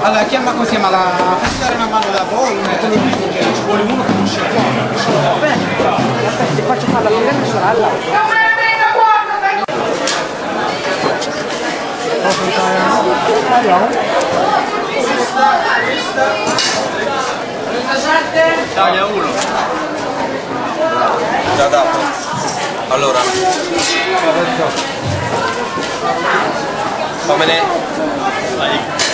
Allora chiama così ma la posso dare una mano da voi? Ci vuole uno che non c'è qua. Aspetta, ti faccio fare la mia grande sorella. Hello. 37 Italia 1 Già dato Allora Fammene Vai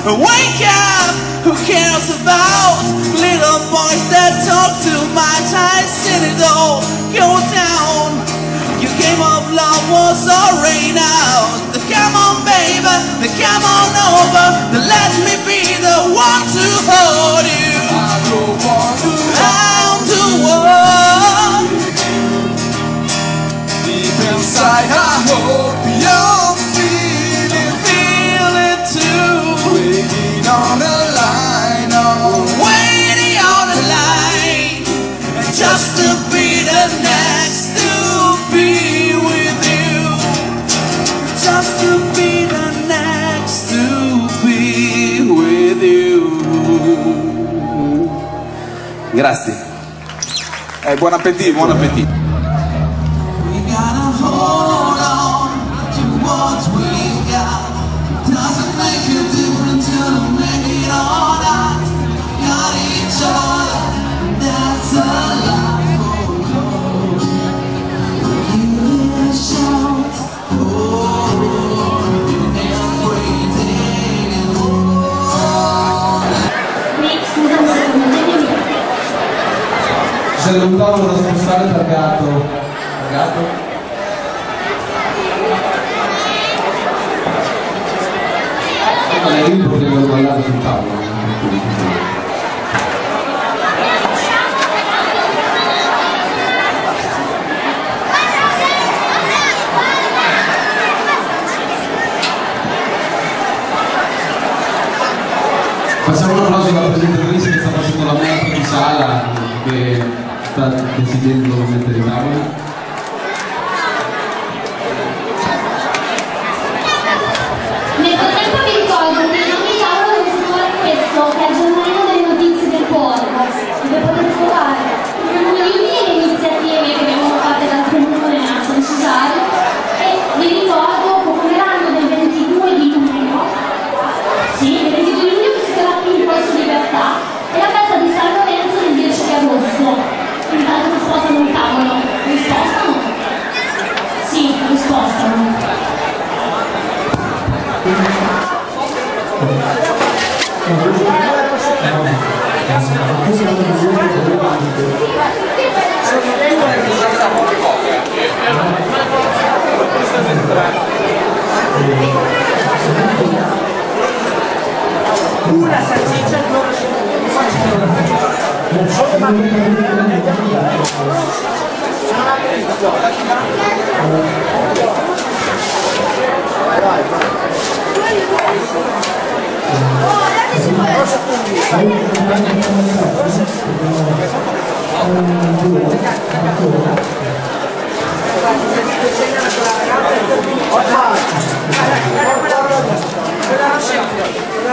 Wake up! Who cares about little boys that talk too much? I said it all, go down. Your game of love was already out. Now come on, baby, now come on over, now let me be. Grazie. Eh, buon appetito, buon appetito. sei lontano da spostare il targato. Targato? Ma è il problema di guardare sul tavolo. estar decidiendo meter.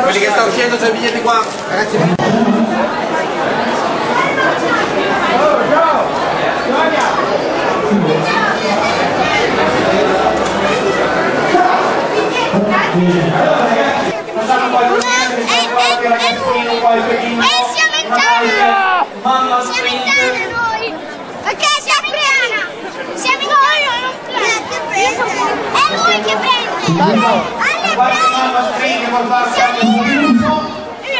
Quelli che stanno uscendo c'è i biglietti qua. Ragazzi, Eh, siamo in Italia! Siamo in Italia noi! Perché siamo in Italia! Siamo in Italia, non prende! È lui che prende! Alle prende! Siamo in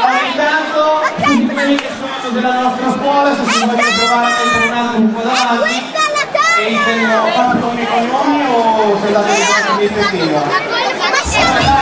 Allora, intanto, tutti quelli che sono della nostra scuola, se si vogliono trovare mettere un un po' davanti Questa è la e intendono fare con i cognomi o se la sentire? Ma siamo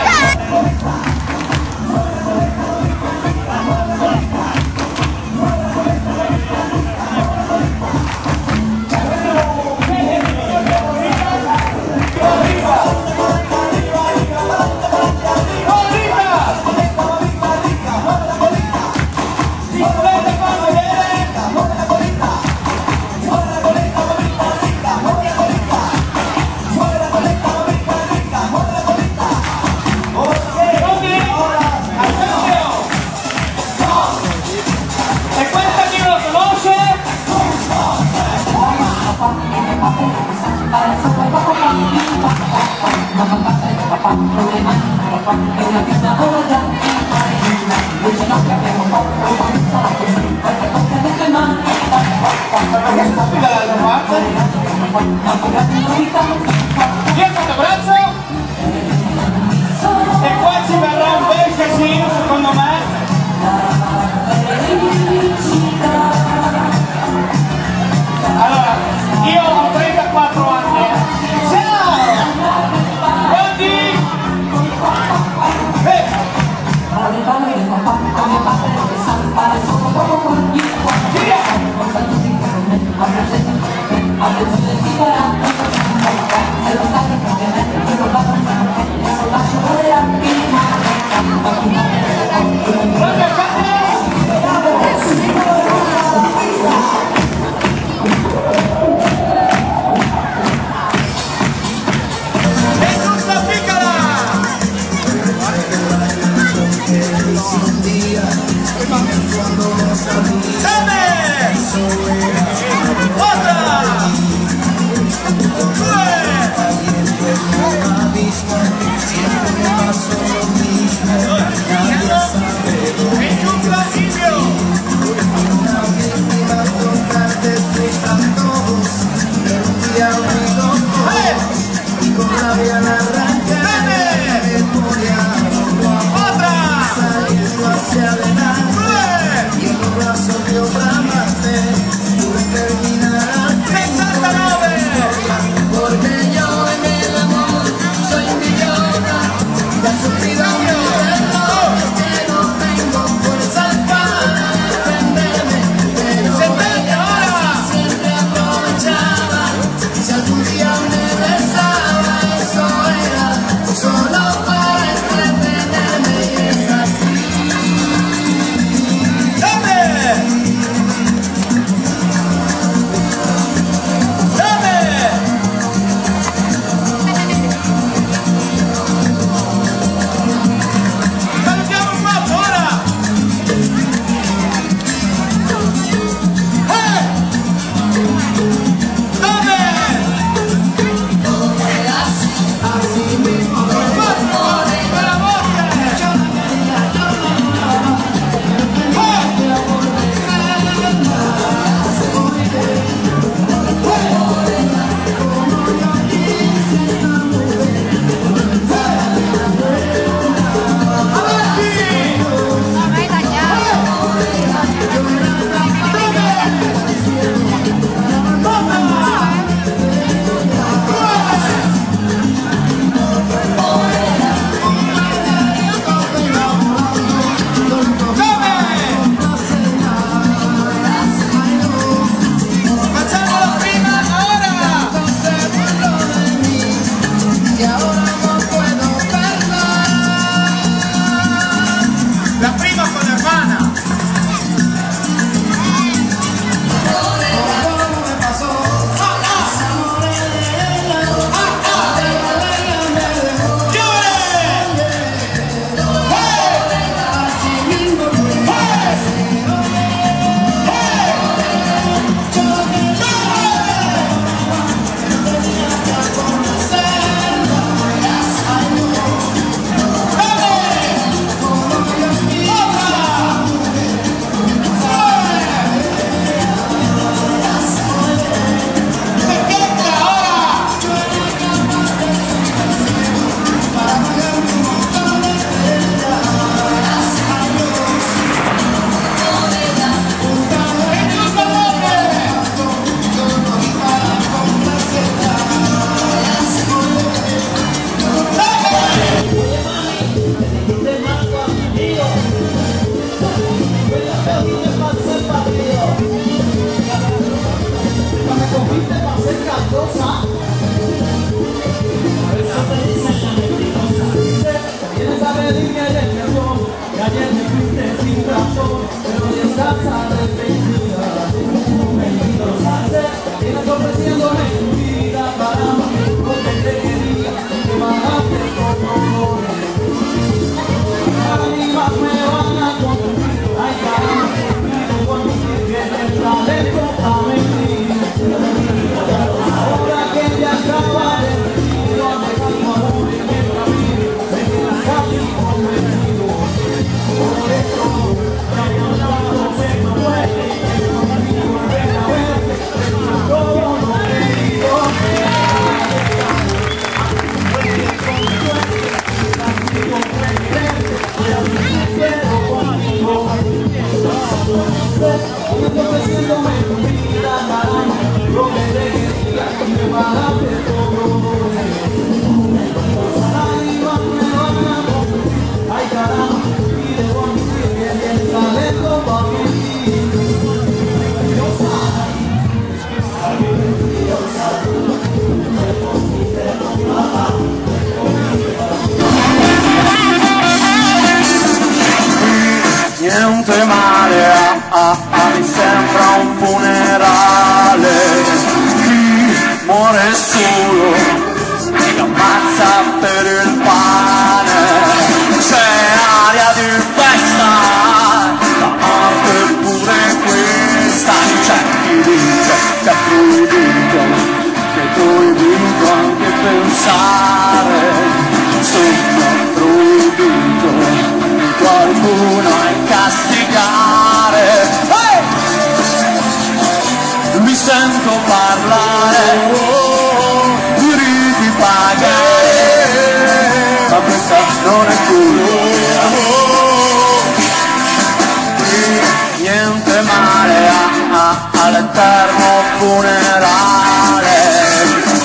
Funerale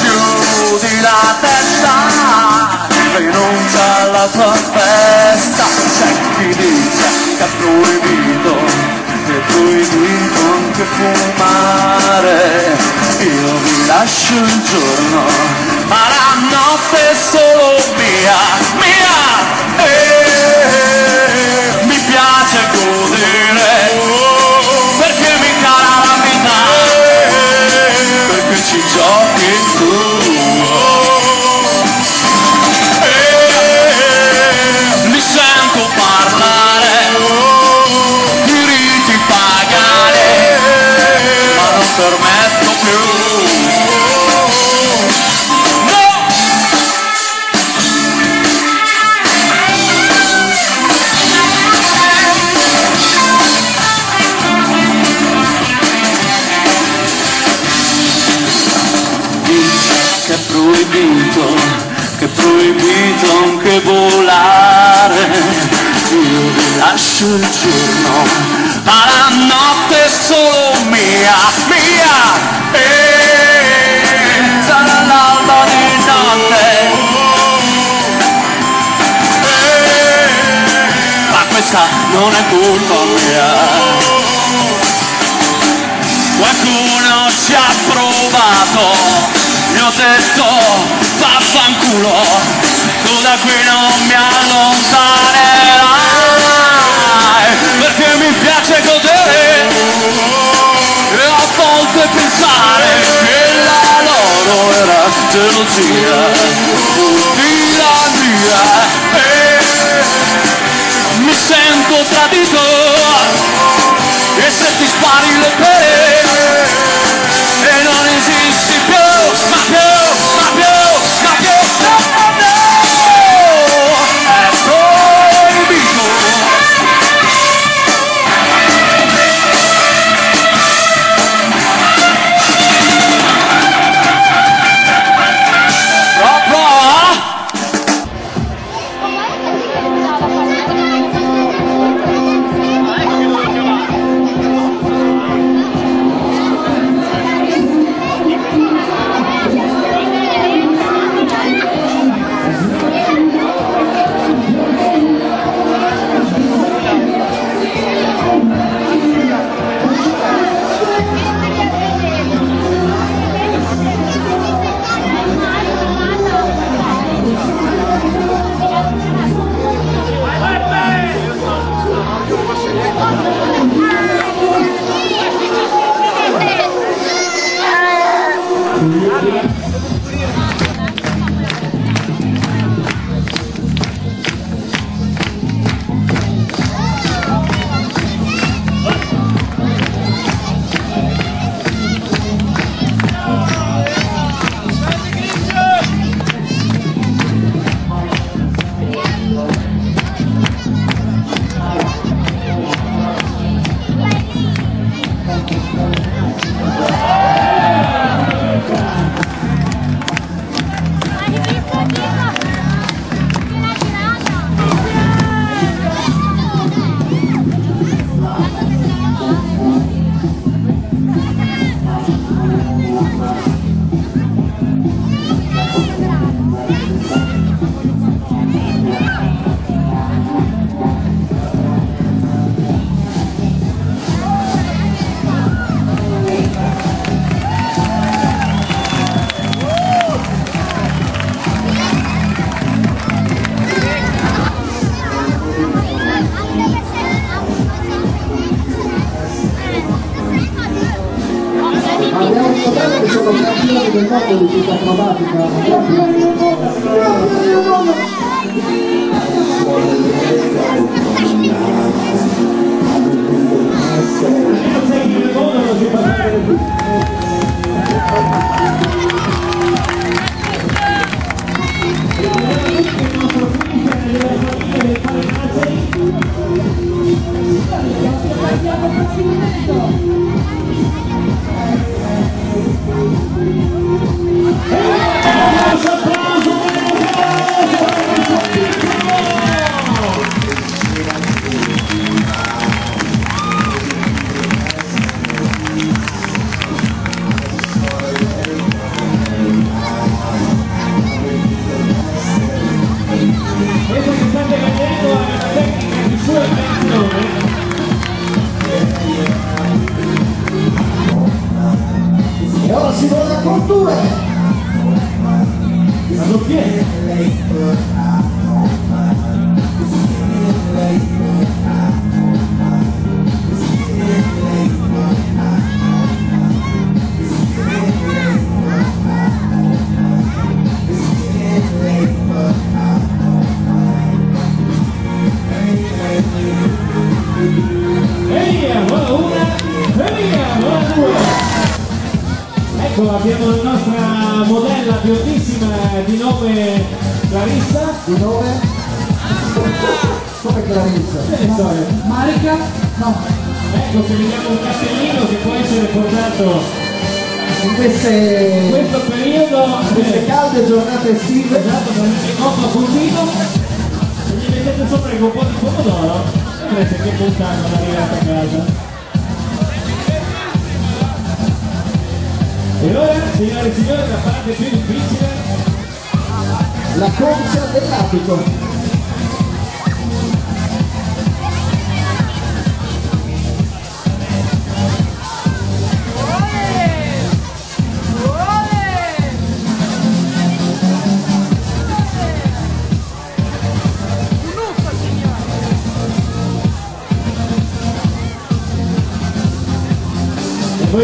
chiudi la testa rinuncia alla tua festa. C'è chi dice che è proibito che è proibito anche fumare. Io vi lascio il giorno ma la notte è solo mia mia e proibito anche volare. Io vi lascio il giorno, ma la notte è solo mia, mia. E sarà l'alba di notte. Ma questa non è colpa mia. Qualcuno ci ha provato, gli ho detto vaffanculo, tu da qui non mi allontanerai, perché mi piace godere e a volte pensare che la loro era gelosia, di la mia, e mi sento tradito e se ti spari le pere Marica? No. Ecco che vediamo un cartellino che può essere portato In queste, in questo periodo in queste eh, calde giornate estive. esatto, prendete coppa puntino e gli mettete sopra un po' di pomodoro e vedete che puntano quando arrivate a casa. E ora, signore e signori, la parte più difficile La concia dell'abito.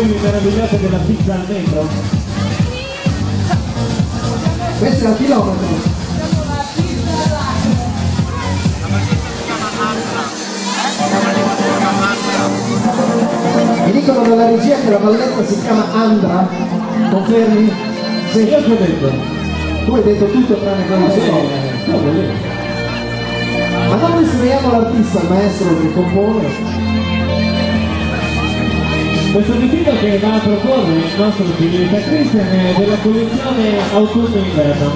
Vi meravigliate della pizza al dentro. Questo è a chilometro. Mi dicono dalla regia che la valletta si chiama Andra. Confermi? Sì, io che ho detto? Tu hai detto tutto tranne quello che so. No, volevo. Ma non istruiamo l'artista, il maestro che compone. Questo vestito che va a proporre il nostro stilista Christian della collezione autunno-inverno.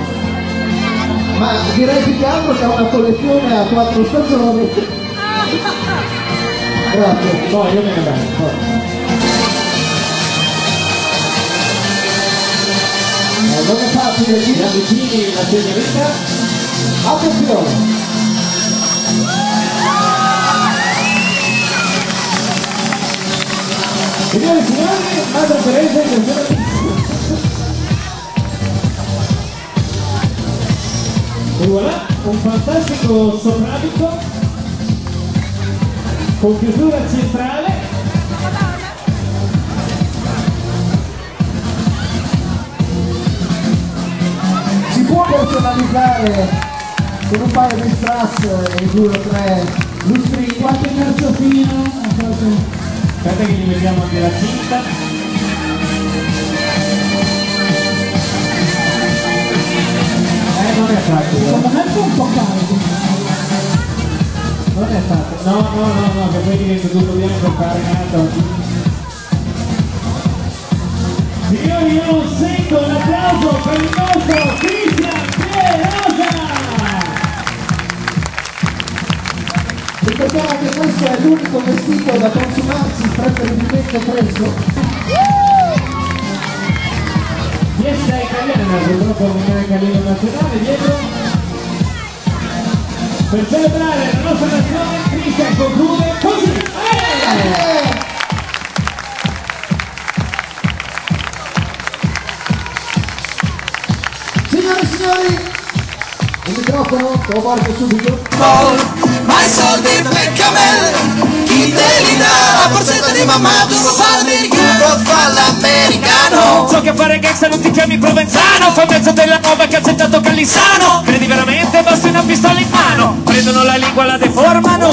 Ma direi più che altro che ha una collezione a quattro stagioni. Grazie. Poi io me ne vado. Eh, non è facile qui. avvicini la signorita. Attenzione. Signore e signori, Madre Teresa in versione. E voilà, un fantastico soprabito con chiusura centrale Si può personalizzare con un paio di strass e due o tre lustrini. Qualche carciofino. Aspetta che gli mettiamo anche la cinta. Eh, non è facile. Secondo me è un po' carico. Non è facile. No, no, no, no, che poi diventa tutto bianco carenato. Signori, io non sento un applauso per il nostro Cristian Pierosa! Ricordiamo che questo è l'unico vestito da consumarsi preferibilmente preso. Fiesta italiana, purtroppo non è cammino nazionale, dietro. Per celebrare la nostra nazione, Cristian conclude così. Eh! Signore e signori, il microfono lo porto subito. Ma i soldi per camel Chi te li dà? La borsetta di mamma Tu lo fa l'americano fa l'americano So che fare gangsta non ti chiami Provenzano Fa mezzo della nuova che ha accettato Callissano Credi veramente? Basta una pistola in mano. Prendono la lingua, la deformano.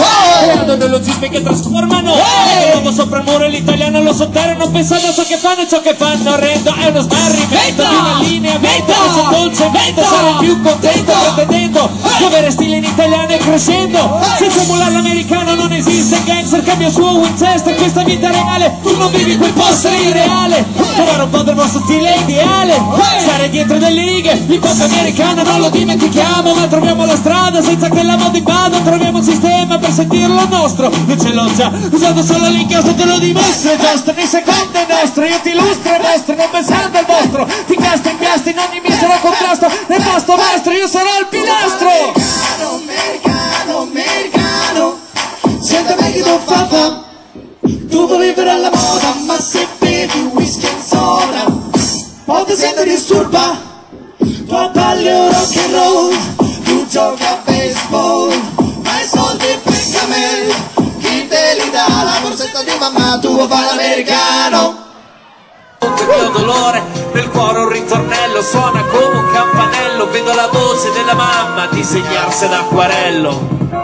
Hanno dello zismi che trasformano. E l'uomo sopra il muro e l'italiano lo sotterrano. Pensando a ciò che fanno e ciò che fanno. Orrendo è uno smarrimento di una linea vento c'è dolce vento sarei più contento pretendendo di avere stile in italiano e crescendo. Senza emulare l'americano non esiste gangster. Cambia il suo Winchester questa vita reale. Tu non vivi quel posto irreale. Trovare un po' del vostro stile ideale. Stare dietro delle righe. L'hip hop americano non lo dimentichiamo ma troviamo la strada senza che la moda invada troviamo un sistema per sentirlo nostro. Io ce l'ho già usando solo l'incasso te lo dimostro è giusto nei secondi è nostro io ti illustro e mostro non pensando al vostro. Ti castro inchiasti in ogni misero contrasto nel posto vostro io sarò il pilastro americano, americano Senta me che non fa fa. Tu vuoi vivere alla moda Ma se bevi whisky e soda Poi ti senti disturba. Tua pelle è rock and roll. Tu gioca a baseball. Ma i soldi per me. Chi te li dà? La borsetta di mamma Tu vuoi fare l'americano. Il mio dolore, nel cuore un ritornello. Suona come un campanello, vedo la voce della mamma disegnarsi acquarello.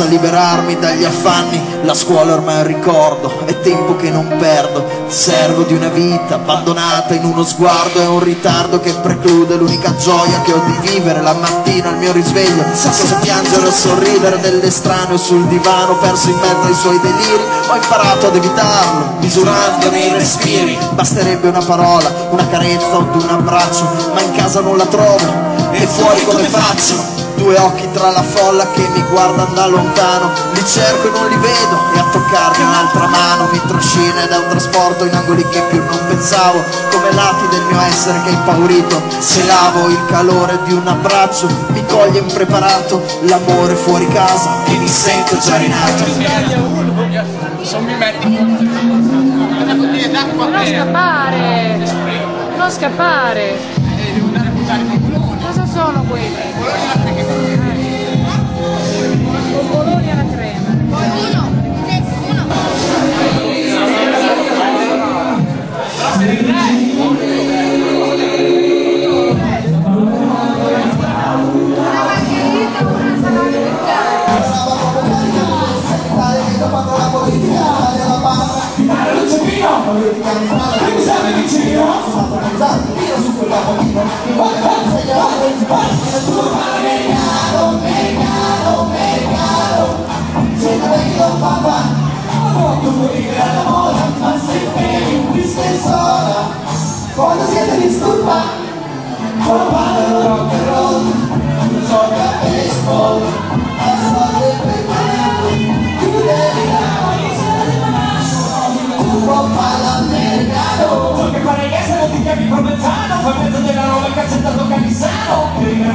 Possa liberarmi dagli affanni. La scuola ormai è un ricordo, è tempo che non perdo. Servo di una vita abbandonata in uno sguardo, è un ritardo che preclude l'unica gioia che ho di vivere la mattina al mio risveglio. Senza piangere o sorridere dell'estraneo sul divano, perso in mezzo ai suoi deliri, ho imparato ad evitarlo, misurandomi i respiri. Basterebbe una parola, una carezza o un abbraccio, ma in casa non la trovo. E fuori come faccio? Due occhi tra la folla che mi guardano da lontano Li cerco e non li vedo e a toccarmi un'altra mano Mi trascina da un trasporto in angoli che più non pensavo Come lati del mio essere che è impaurito Se lavo il calore di un abbraccio Mi coglie impreparato l'amore fuori casa E mi sento già rinato Non scappare! Non scappare! Cosa sono quelli?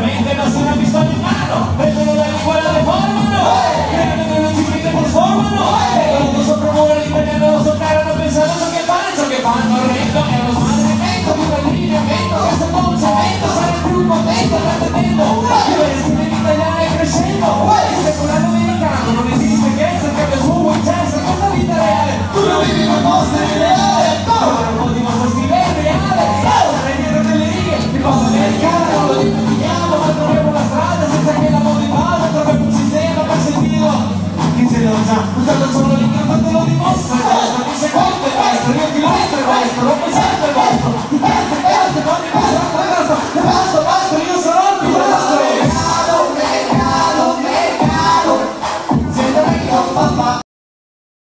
Veramente non si una pistola in mano Prendono la lingua e la deformano Creano delle ciclette che trasformano. Quando sopravvuole l'italiano lo sotterrano Pensando ciò che fanno ciò che fanno Orrendo è uno smadrimento di un allineamento Che sto concependo sarei più contento Pretendendo di avere stile in italiano e crescendo Speculando americano non esiste che cercare su Winchester Questa vita reale. Tu non vivi in un posto